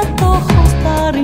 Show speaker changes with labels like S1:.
S1: antojos para